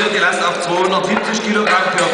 reduziert die Last auf 270 Kilogramm für